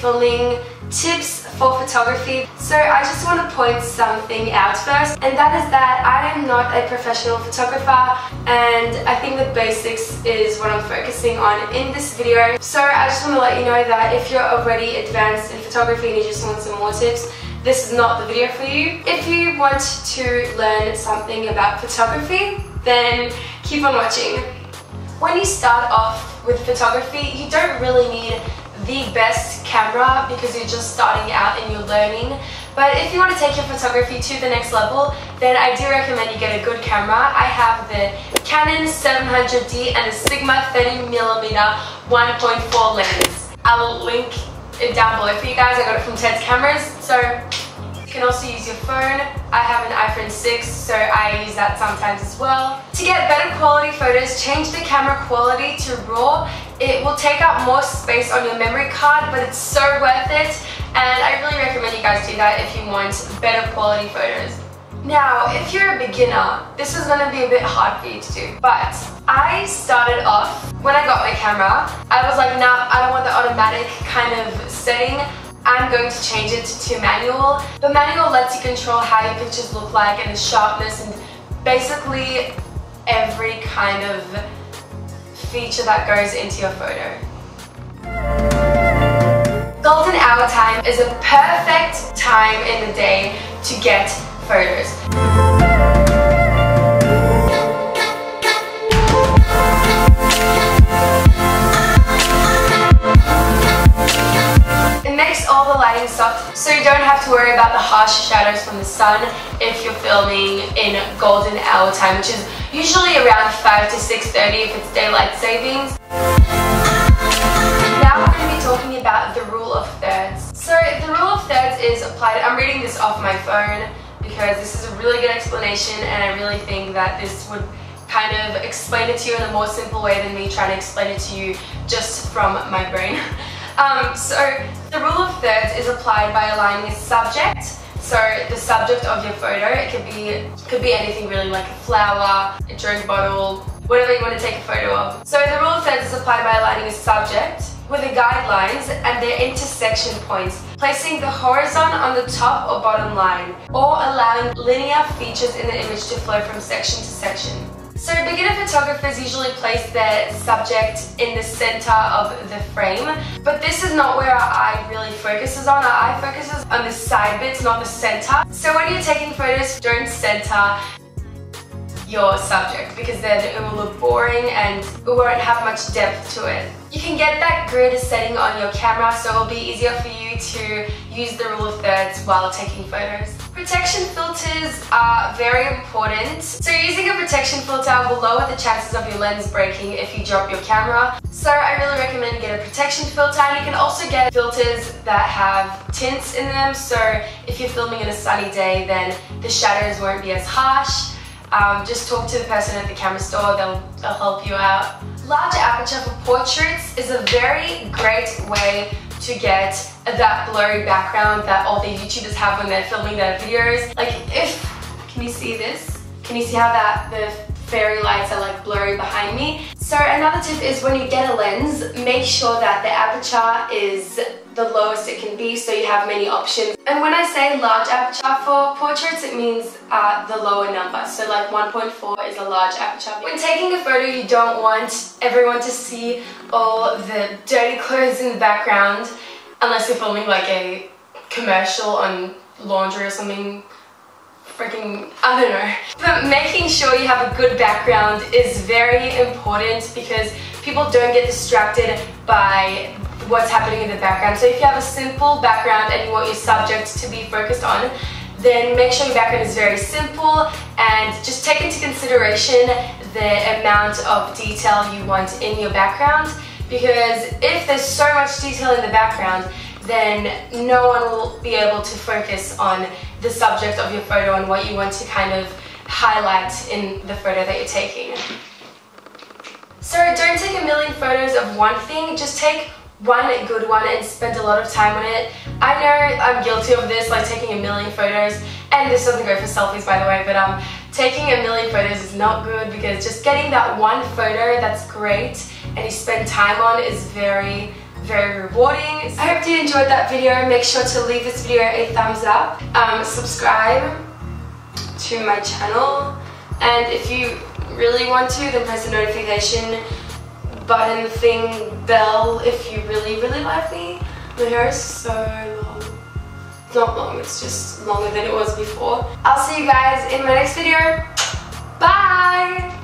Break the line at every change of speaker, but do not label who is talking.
Tips for photography. So I just want to point something out first and that is that I am not a professional photographer and I think the basics is what I'm focusing on in this video. So I just want to let you know that if you're already advanced in photography and you just want some more tips, this is not the video for you. If you want to learn something about photography, then keep on watching. When you start off with photography, you don't really need the best camera because you're just starting out and you're learning. But if you want to take your photography to the next level, then I do recommend you get a good camera. I have the Canon 700D and a Sigma 30mm 1.4 lens. I'll link it down below for you guys. I got it from Ted's Cameras. So you can also use your phone. I have an iPhone 6, so I use that sometimes as well. To get better quality photos, change the camera quality to RAW. It will take up more space on your memory card, but it's so worth it. And I really recommend you guys do that if you want better quality photos. Now, if you're a beginner, this is going to be a bit hard for you to do. But I started off, when I got my camera, I was like, nah, I don't want the automatic kind of setting. I'm going to change it to manual. The manual lets you control how your pictures look like and the sharpness and basically every kind of feature that goes into your photo. Golden hour time is a perfect time in the day to get photos. All the lighting soft so you don't have to worry about the harsh shadows from the sun if you're filming in golden hour time which is usually around 5 to 6.30 if it's daylight savings. Now we're going to be talking about the rule of thirds. So the rule of thirds is applied, I'm reading this off my phone because this is a really good explanation and I really think that this would kind of explain it to you in a more simple way than me trying to explain it to you just from my brain. Um, so the rule of thirds is applied by aligning a subject. So the subject of your photo, it could be could be anything really like a flower, a drink bottle, whatever you want to take a photo of. So the rule of thirds is applied by aligning a subject with the guidelines and their intersection points, placing the horizon on the top or bottom line, or allowing linear features in the image to flow from section to section. So beginner photographers usually place their subject in the center of the frame, but this is not where our eye really focuses on. Our eye focuses on the side bits, not the center. So when you're taking photos, don't center your subject because then it will look boring and it won't have much depth to it. You can get that grid setting on your camera so it'll be easier for you to use the rule of thirds while taking photos. Protection filters are very important. So using a protection filter will lower the chances of your lens breaking if you drop your camera. So I really recommend get a protection filter and you can also get filters that have tints in them. So if you're filming in a sunny day then the shadows won't be as harsh. Um, just talk to the person at the camera store, they'll, they'll help you out. Large aperture for portraits is a very great way to get that blurry background that all the YouTubers have when they're filming their videos. Like if, can you see this? Can you see how that the fairy lights are like blurry behind me? So another tip is when you get a lens, make sure that the aperture is the lowest it can be so you have many options. And when I say large aperture for portraits, it means uh, the lower number. So like 1.4 is a large aperture. When taking a photo, you don't want everyone to see all the dirty clothes in the background unless you're filming like a commercial on laundry or something freaking, I don't know. But making sure you have a good background is very important because people don't get distracted by what's happening in the background. So if you have a simple background and you want your subject to be focused on, then make sure your background is very simple and just take into consideration the amount of detail you want in your background because if there's so much detail in the background, then no one will be able to focus on the subject of your photo and what you want to kind of highlight in the photo that you're taking. So don't take a million photos of one thing, just take one good one and spend a lot of time on it. I know I'm guilty of this, like taking a million photos, and this doesn't go for selfies by the way, but um, taking a million photos is not good because just getting that one photo that's great and you spend time on is very very rewarding. I hope you enjoyed that video. Make sure to leave this video a thumbs up. Um, subscribe to my channel and if you really want to then press the notification button thing bell if you really really like me. My hair is so long. Not long, it's just longer than it was before. I'll see you guys in my next video. Bye!